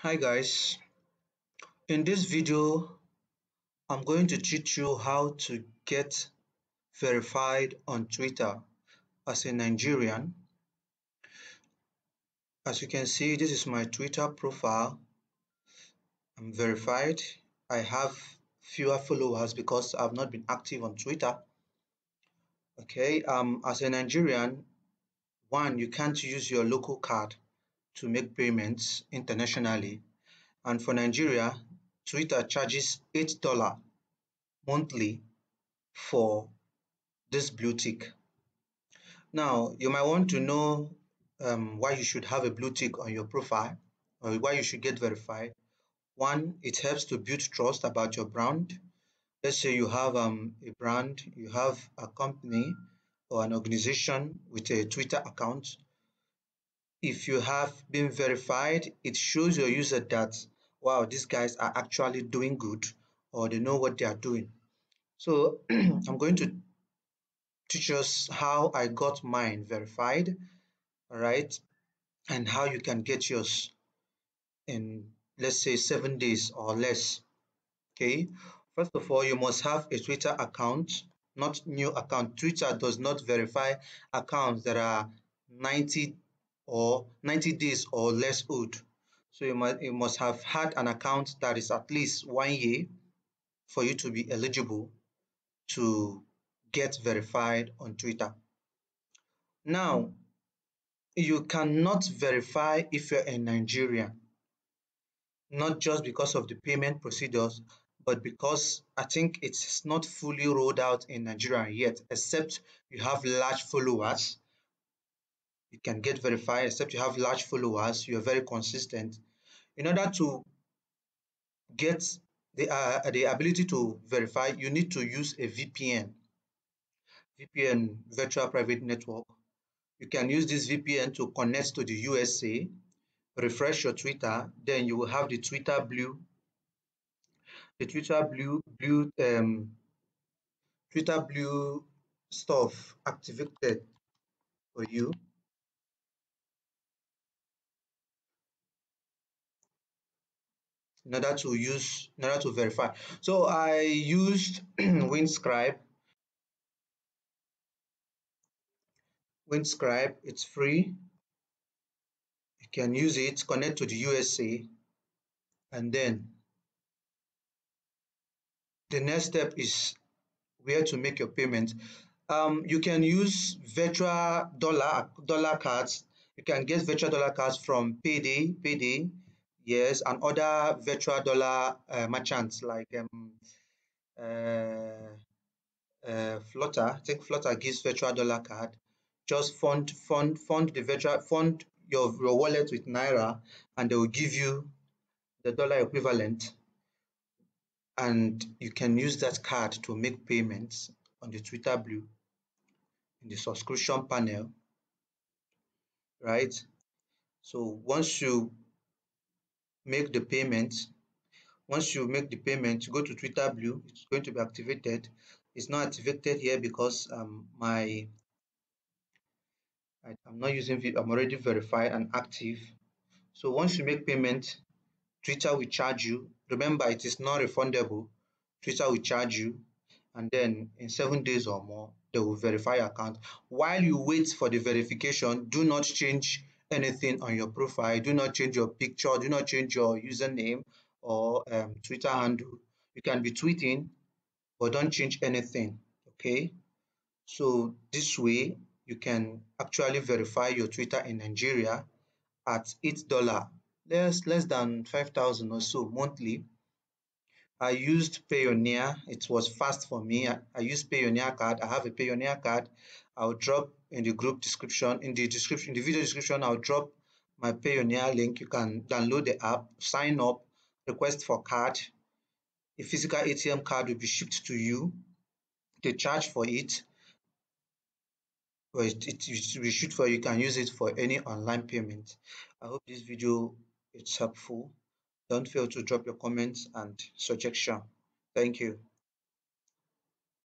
Hi guys, in this video I'm going to teach you how to get verified on Twitter as a Nigerian. As you can see this is my Twitter profile. I'm verified. I have fewer followers because I've not been active on Twitter. Okay, um, as a Nigerian, one, you can't use your local card to make payments internationally. And for Nigeria, Twitter charges $8 monthly for this blue tick. Now, you might want to know um, why you should have a blue tick on your profile or why you should get verified. One, it helps to build trust about your brand. Let's say you have um, a brand, you have a company or an organization with a Twitter account. If you have been verified, it shows your user that, wow, these guys are actually doing good or they know what they are doing. So I'm going to teach us how I got mine verified, all right, and how you can get yours in, let's say, seven days or less. Okay, first of all, you must have a Twitter account, not new account. Twitter does not verify accounts that are 90 or 90 days or less old. So you must, you must have had an account that is at least one year for you to be eligible to get verified on Twitter. Now, you cannot verify if you're a Nigerian, not just because of the payment procedures, but because I think it's not fully rolled out in Nigeria yet, except you have large followers. You can get verified, except you have large followers, you're very consistent. In order to get the, uh, the ability to verify, you need to use a VPN. VPN, Virtual Private Network. You can use this VPN to connect to the USA, refresh your Twitter, then you will have the Twitter blue, the Twitter blue, blue, um, Twitter blue stuff activated for you. In order to use in order to verify. So i used windscribe. Windscribe it's free. You can use it connect to the usa and then the next step is where to make your payment. Um you can use virtual dollar dollar cards. You can get virtual dollar cards from payday payday yes and other virtual dollar uh, merchants like um uh, uh, Flutter, I think Flutter gives virtual dollar card. Just fund fund fund the virtual fund your, your wallet with Naira and they will give you the dollar equivalent and you can use that card to make payments on the Twitter Blue in the subscription panel, right? So once you make the payment, once you make the payment, go to Twitter Blue, it's going to be activated. It's not activated here because um, my I, am not using I'm already verified and active. So once you make payment, Twitter will charge you. Remember, it is not refundable. Twitter will charge you and then in seven days or more, they will verify your account. While you wait for the verification, do not change anything on your profile. Do not change your picture. Do not change your username or um, Twitter handle. You can be tweeting, but don't change anything. Okay. So this way, you can actually verify your Twitter in Nigeria at $8, less, less than 5,000 or so monthly. I used Payoneer. It was fast for me. I, I used Payoneer card. I have a Payoneer card. I'll drop in the group description, in the description, in the video description, I'll drop my Payoneer link. You can download the app, sign up, request for card. A physical ATM card will be shipped to you. They charge for it but it, it, will shoot for you can use it for any online payment i hope this video is helpful don't fail to drop your comments and suggestion thank you